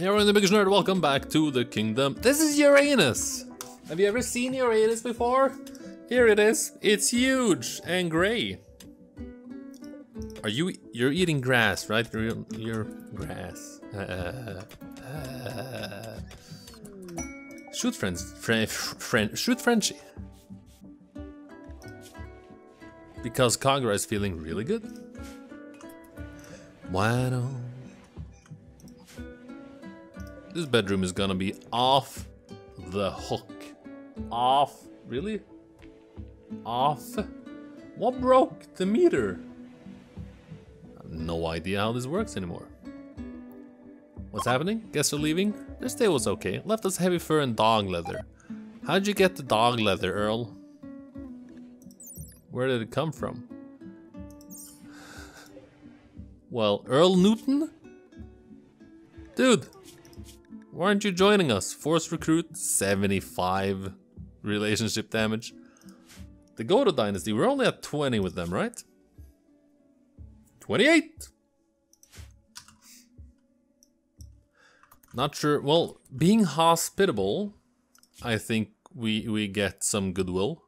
Here in the BigHugeNerd, welcome back to the kingdom. This is Uranus! Have you ever seen Uranus before? Here it is. It's huge and gray. Are you you're eating grass, right? You're, you're grass. Uh, uh, shoot friends, friend, friend, shoot Frenchie. Because Kagura is feeling really good. Bueno. This bedroom is gonna be off the hook. Off, really? Off? What broke the meter? no idea how this works anymore. What's happening? Guests are leaving? Their stay was okay. Left us heavy fur and dog leather. How'd you get the dog leather, Earl? Where did it come from? Well, Earl Newton? Dude, why aren't you joining us? Force recruit, 75 relationship damage. The Goto Dynasty, we're only at 20 with them, right? 28! Not sure. Well, being hospitable, I think we we get some goodwill.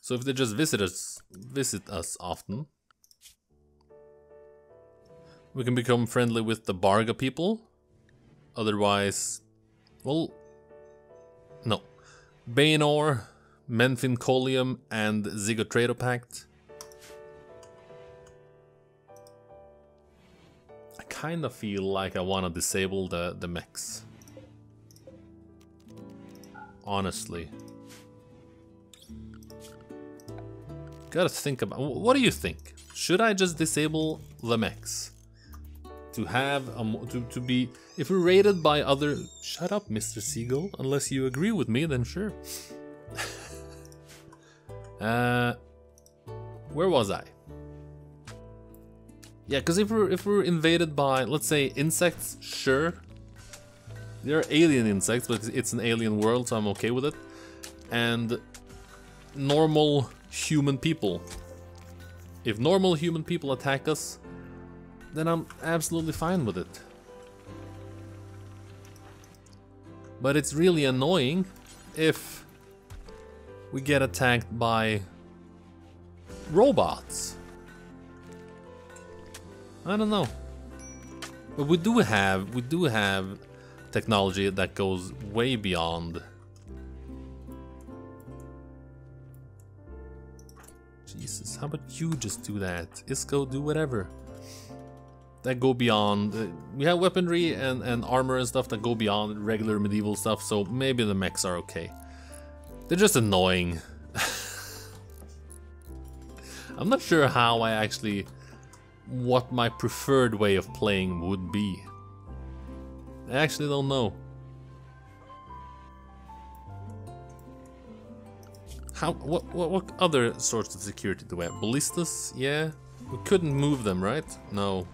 So if they just visit us visit us often, we can become friendly with the Barga people. Otherwise, well, no. Baynor, Menfin Colium, and Zigotrato Pact. I kind of feel like I want to disable the, the mechs. Honestly. Gotta think about... What do you think? Should I just disable the mechs? To have a... To, to be... If we're rated by other... Shut up, Mr. siegel Unless you agree with me, then sure. uh... Where was I? Yeah, because if we're if we're invaded by, let's say, insects, sure. They're alien insects, but it's an alien world, so I'm okay with it. And normal human people. If normal human people attack us, then I'm absolutely fine with it. But it's really annoying if we get attacked by robots. I don't know. But we do have, we do have technology that goes way beyond. Jesus, how about you just do that? Isco, do whatever. That go beyond. Uh, we have weaponry and, and armor and stuff that go beyond regular medieval stuff, so maybe the mechs are okay. They're just annoying. I'm not sure how I actually what my preferred way of playing would be. I actually don't know. How, what, what, what other sorts of security do we have? Ballistas? Yeah? We couldn't move them, right? No.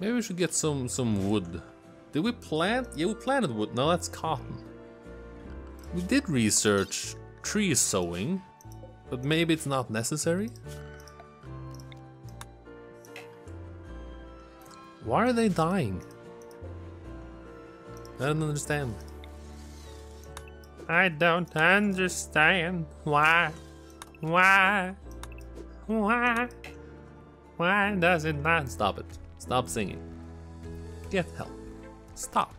Maybe we should get some, some wood. Did we plant? Yeah, we planted wood. No, that's cotton. We did research tree sowing, but maybe it's not necessary? Why are they dying? I don't understand. I don't understand why, why, why, why does it not? Stop it. Stop singing. Get help. Stop.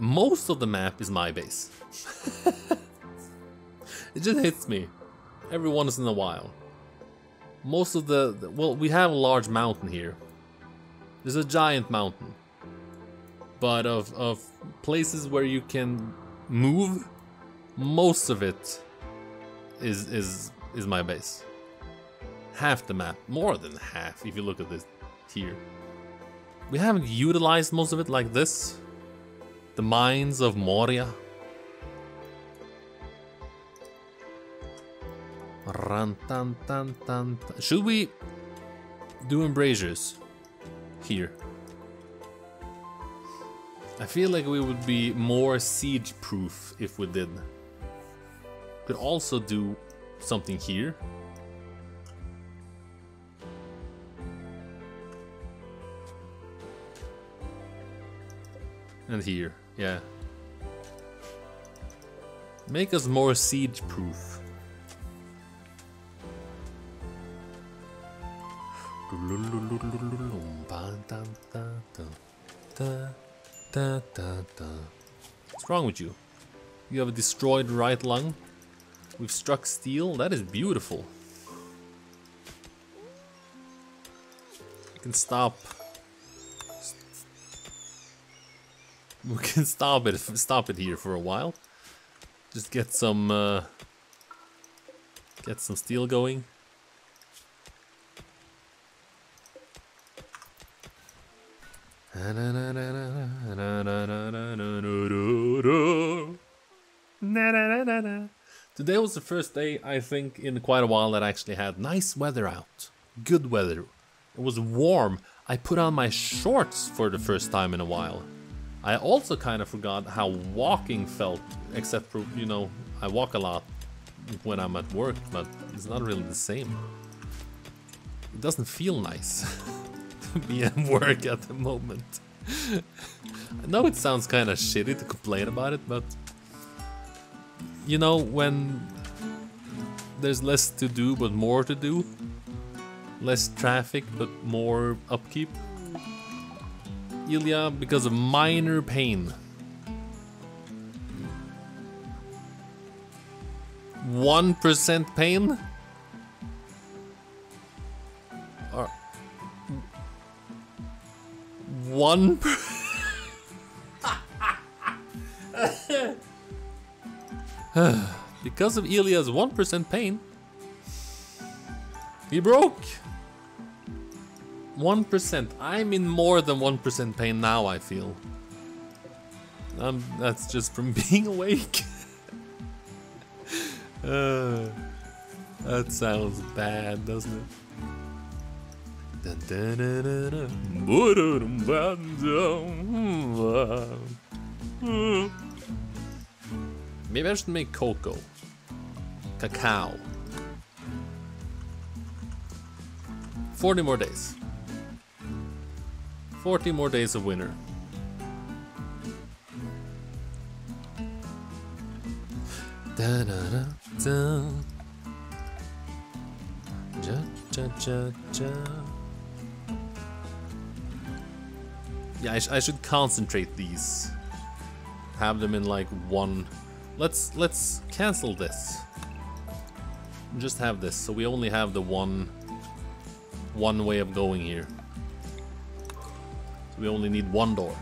Most of the map is my base. it just hits me every once in a while. Most of the, the, well, we have a large mountain here. There's a giant mountain. But of, of places where you can move, most of it is, is, is my base. Half the map, more than half if you look at this here. We haven't utilized most of it like this. The Mines of Moria. Run, tan, tan, tan, Should we do embrasures here? I feel like we would be more siege proof if we did. Could also do something here. And here, yeah. Make us more siege proof. What's wrong with you? You have a destroyed right lung? We've struck steel? That is beautiful. We can stop. We can stop it, stop it here for a while. Just get some, uh, get some steel going. Today was the first day, I think, in quite a while that I actually had nice weather out. Good weather. It was warm. I put on my shorts for the first time in a while. I also kind of forgot how walking felt, except for, you know, I walk a lot when I'm at work, but it's not really the same. It doesn't feel nice. To be at work at the moment. I know it sounds kind of shitty to complain about it, but you know, when there's less to do but more to do, less traffic but more upkeep, Ilya, because of minor pain. One percent pain? Or one. because of Ilya's 1% pain, he broke. 1%. I'm in more than 1% pain now, I feel. Um, that's just from being awake. uh, that sounds bad, doesn't it? Maybe I should make cocoa. Cacao. 40 more days. 40 more days of winter. Da da da. Ja, ja, ja, ja. Yeah, I, sh I should concentrate these. Have them in like one. Let's let's cancel this. Just have this, so we only have the one one way of going here. So we only need one door.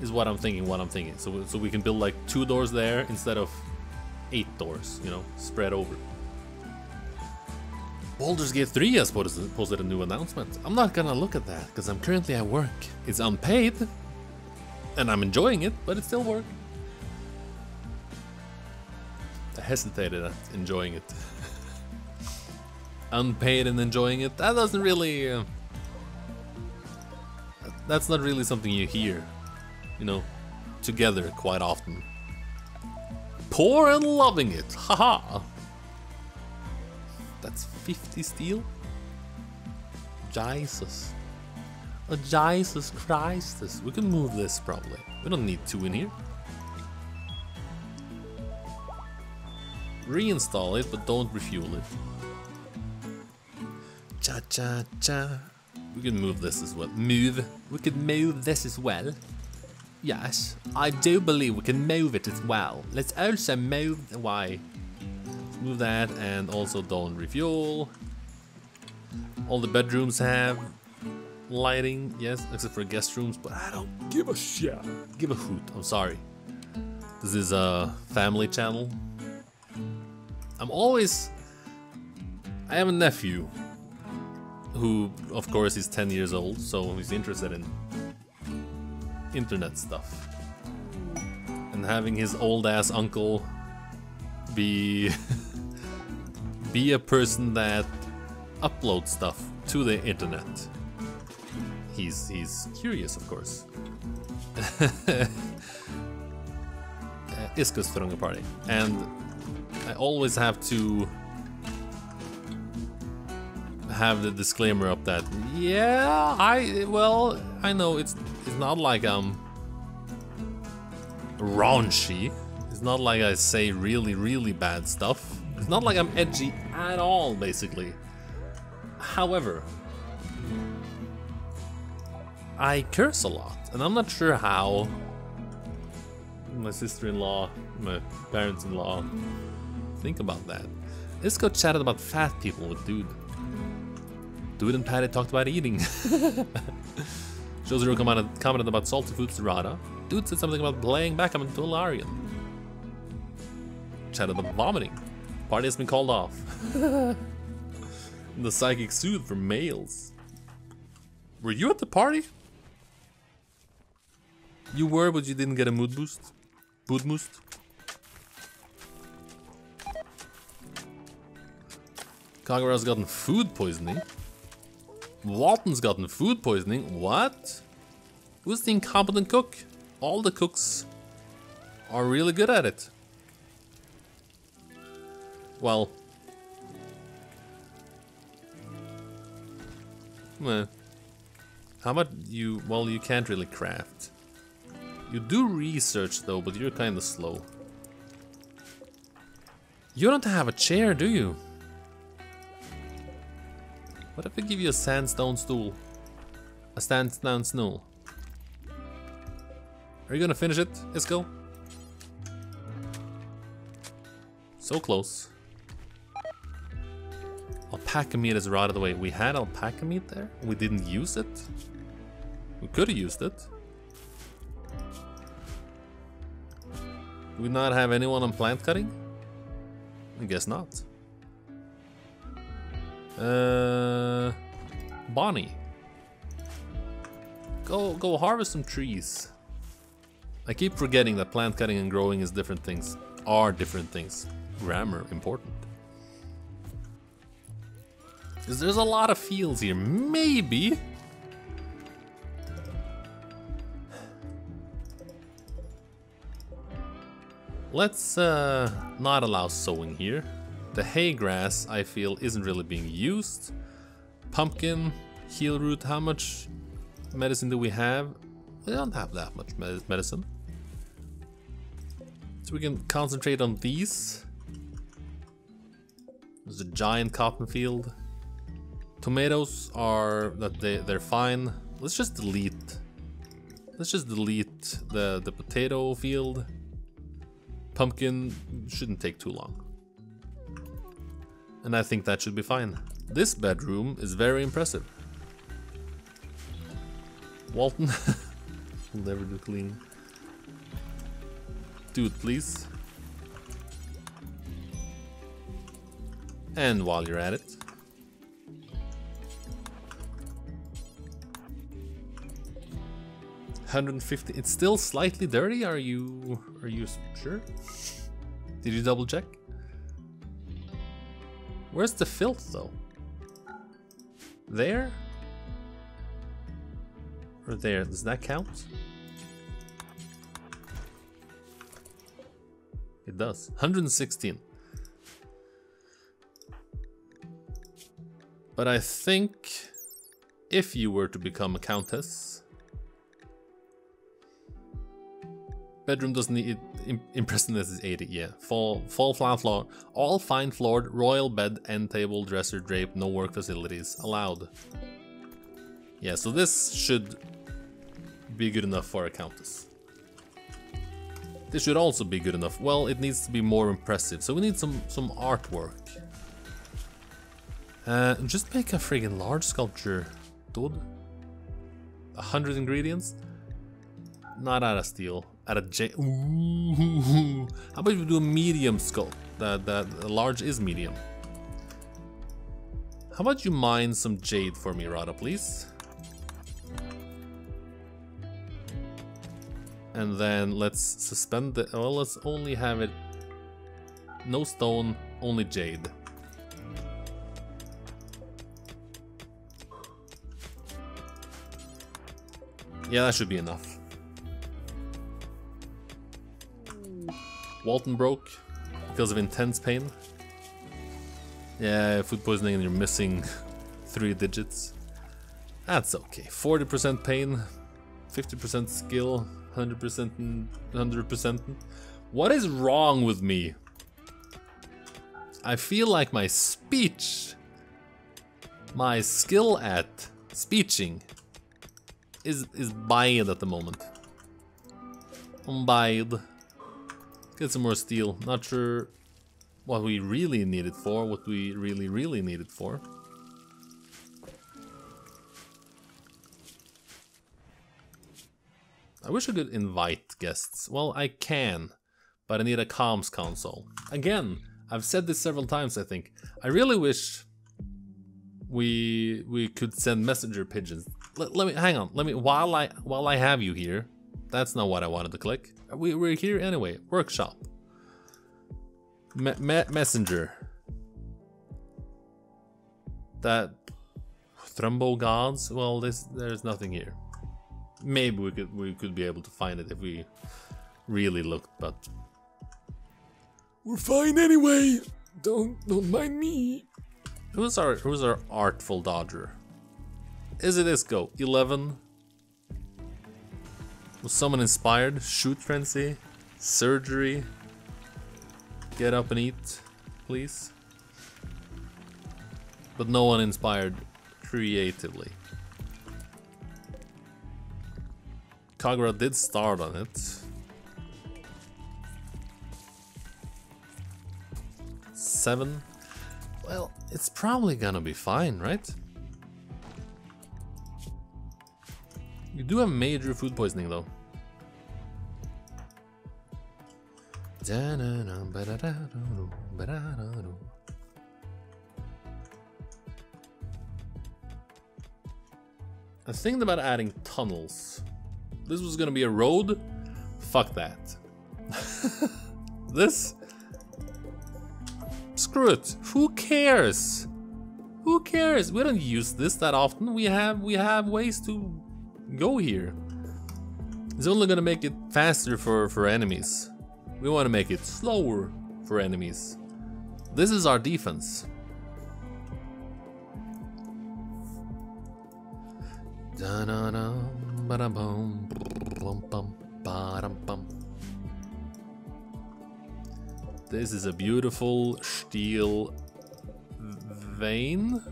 Is what I'm thinking. What I'm thinking. So so we can build like two doors there instead of eight doors. You know, spread over. Baldur's Gate 3 has posted a new announcement. I'm not gonna look at that, because I'm currently at work. It's unpaid, and I'm enjoying it, but it's still work. Hesitated at enjoying it. Unpaid and enjoying it, that doesn't really... Uh, that's not really something you hear, you know, together quite often. Poor and loving it, haha! That's 50 steel? Jesus. Oh, Jesus Christ. We can move this probably. We don't need two in here. Reinstall it, but don't refuel it. Cha cha cha. We can move this as well. Move. We can move this as well. Yes, I do believe we can move it as well. Let's also move... Why? move that and also don't refuel. All the bedrooms have lighting, yes, except for guest rooms, but I don't give a shit. Give a hoot, I'm sorry. This is a family channel. I'm always... I have a nephew who, of course, is 10 years old, so he's interested in internet stuff. And having his old ass uncle be be a person that uploads stuff to the internet. He's he's curious, of course. uh, party, and I always have to have the disclaimer up that yeah, I well, I know it's it's not like I'm raunchy. It's not like I say really really bad stuff. It's not like I'm edgy at all, basically. However, I curse a lot, and I'm not sure how my sister-in-law, my parents-in-law think about that. Let's go chat about fat people with Dude. Dude and Patty talked about eating. Show Zero commented, commented about salty foods to Rada. Dude said something about playing backgammon to Larian. Chatted about vomiting. Party has been called off. the psychic soothe for males. Were you at the party? You were, but you didn't get a mood boost? Mood boost? Kagura's gotten food poisoning. Walton's gotten food poisoning. What? Who's the incompetent cook? All the cooks are really good at it. Well. Well. How about you... Well, you can't really craft. You do research though, but you're kinda slow. You don't have a chair, do you? What if I give you a sandstone stool? A sandstone stool. Are you gonna finish it, Isco? So close. Alpaca meat is rotted away. We had alpaca meat there? We didn't use it? We could have used it. Do we not have anyone on plant cutting? I guess not. Uh, Bonnie. Go, go harvest some trees. I keep forgetting that plant cutting and growing is different things. Are different things. Grammar important. Because there's a lot of fields here. Maybe Let's uh, not allow sowing here. The hay grass, I feel, isn't really being used. Pumpkin, healroot, how much medicine do we have? We don't have that much med medicine. So we can concentrate on these. There's a giant cotton field. Tomatoes are that they they're fine. Let's just delete. Let's just delete the the potato field. Pumpkin shouldn't take too long. And I think that should be fine. This bedroom is very impressive. Walton will never do cleaning. Dude, please. And while you're at it, 150. It's still slightly dirty. Are you are you sure? Did you double check? Where's the filth though? There? Or there? Does that count? It does. 116. But I think if you were to become a countess, Bedroom doesn't need impressiveness is 80, yeah. Fall, fall flat floor. All fine floored, royal bed, end table, dresser, drape, no work facilities allowed. Yeah, so this should be good enough for a countess. This should also be good enough. Well, it needs to be more impressive, so we need some, some artwork. Uh, just make a friggin' large sculpture, dude. A hundred ingredients? Not out of steel at a J. How about we do a medium sculpt? That that large is medium. How about you mine some jade for me, Rada, please? And then let's suspend the. Well, let's only have it. No stone, only jade. Yeah, that should be enough. Walton broke because of intense pain. Yeah, food poisoning and you're missing three digits. That's okay. 40% pain, 50% skill, 100% 100%. What is wrong with me? I feel like my speech, my skill at speeching is is bad at the moment. I'm bad. Get some more steel. Not sure what we really need it for, what we really, really need it for. I wish I could invite guests. Well, I can, but I need a comms console. Again, I've said this several times, I think. I really wish we we could send messenger pigeons. Let, let me hang on. Let me while I while I have you here. That's not what I wanted to click. We, we're here anyway. Workshop. Me me messenger. That Thrumbo gods. Well, this there's nothing here. Maybe we could we could be able to find it if we really looked, but We're fine anyway. Don't don't mind me. who's our who's our artful dodger? Is it Isco? Eleven. Was someone inspired? Shoot frenzy, surgery. Get up and eat, please. But no one inspired creatively. Kagura did start on it. Seven. Well, it's probably gonna be fine, right? You do have major food poisoning though. I thinking about adding tunnels. This was gonna be a road. Fuck that. this. Screw it. Who cares? Who cares? We don't use this that often. We have we have ways to go here. It's only gonna make it faster for, for enemies. We wanna make it slower for enemies. This is our defense. This is a beautiful steel vein.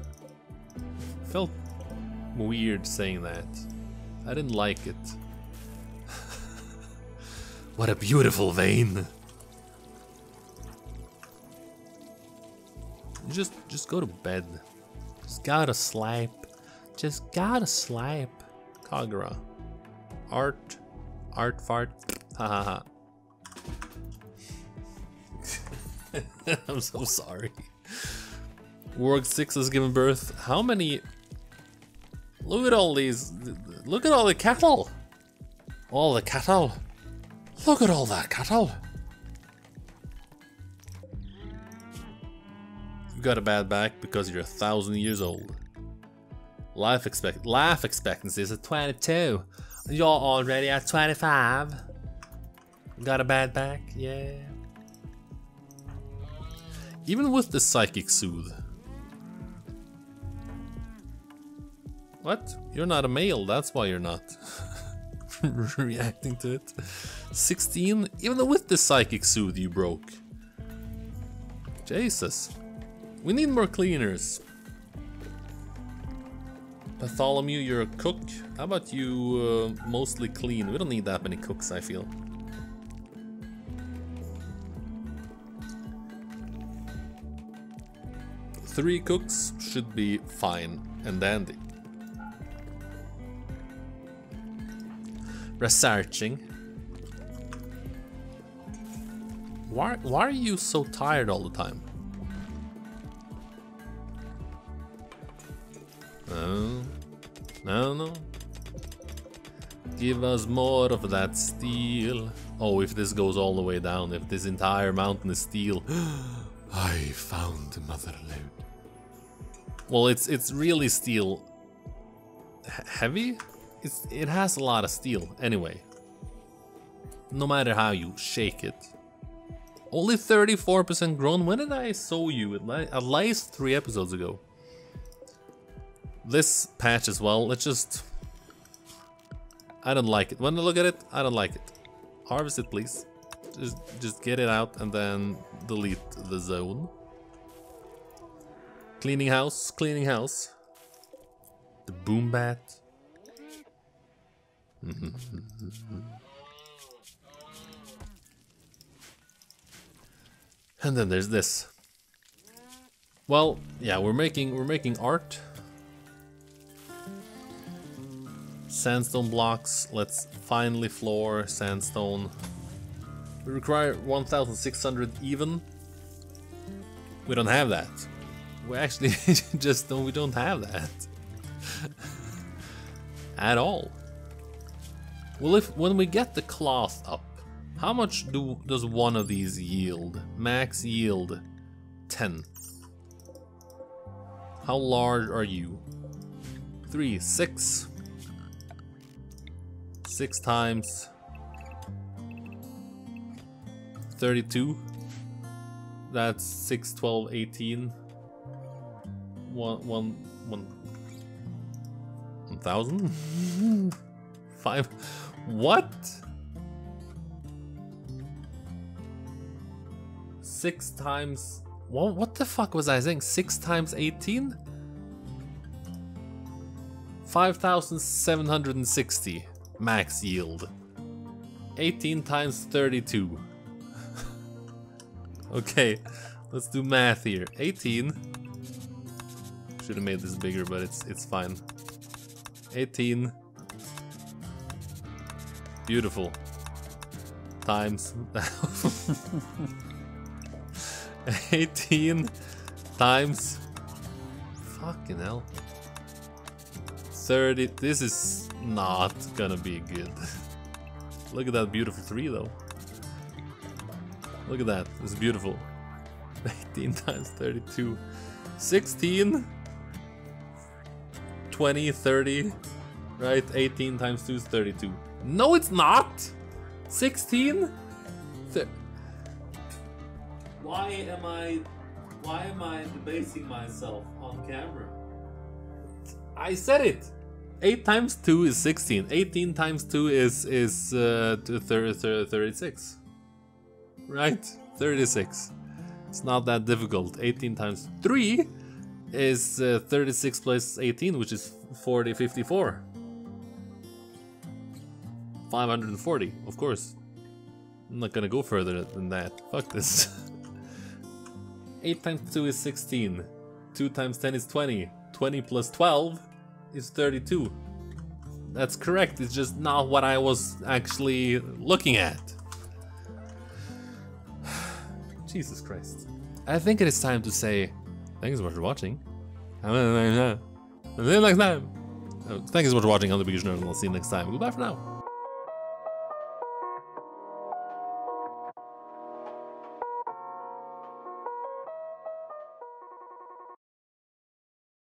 Felt weird saying that. I didn't like it. what a beautiful vein. Just just go to bed. Just gotta sleep. Just gotta sleep. Kagura. Art. Art fart. Ha ha ha. I'm so sorry. Warg 6 has given birth. How many? Look at all these. Look at all the cattle. All the cattle. Look at all that cattle. You've got a bad back because you're a thousand years old. Life expect life expectancy is at 22. You're already at 25. Got a bad back? Yeah. Even with the psychic soothe. What? You're not a male, that's why you're not reacting to it. 16? Even with the psychic soothe you broke. Jesus. We need more cleaners. Bartholomew, you're a cook. How about you uh, mostly clean? We don't need that many cooks, I feel. Three cooks should be fine and dandy. Researching. Why, why are you so tired all the time? No, no, no. Give us more of that steel. Oh, if this goes all the way down, if this entire mountain is steel. I found Mother Lode. Well, it's it's really steel heavy. It's it has a lot of steel anyway. No matter how you shake it. Only 34% grown. When did I sow you? At least three episodes ago. This patch as well, let's just... I don't like it. When I look at it, I don't like it. Harvest it, please. Just, just get it out and then delete the zone. Cleaning house, cleaning house. The boom bat. Mm-hmm. and then there's this. Well, yeah, we're making we're making art. Sandstone blocks. Let's finally floor sandstone. We require 1,600 even. We don't have that. We actually just don't. We don't have that at all. Well, if when we get the cloth up, how much do does one of these yield? Max yield 10. How large are you? 3, 6. 6 times 32. That's 6, 12, 18. 1, 1, 1, 1,000? 5. What? Six times... What, what the fuck was I saying? Six times 18? 5,760 max yield. 18 times 32. okay, let's do math here. 18. Should have made this bigger, but it's it's fine. 18 Beautiful. Times. 18 times. Fucking hell. 30 this is not gonna be good. Look at that beautiful tree though. Look at that. It's beautiful. 18 times 32 16 20 30 right? 18 times 2 is 32 no, it's not! 16? Th why am I... Why am I debasing myself on camera? I said it! 8 times 2 is 16. 18 times 2 is is uh, 36. Right? 36. It's not that difficult. 18 times 3 is uh, 36 plus 18, which is 40, 54. 540, of course. I'm not gonna go further than that. Fuck this. 8 times 2 is 16. 2 times 10 is 20. 20 plus 12 is 32. That's correct, it's just not what I was actually looking at. Jesus Christ. I think it is time to say thanks for watching. Until next time. Thanks so much for watching on the BigHugeNerd, and I'll see you next time. Goodbye for now.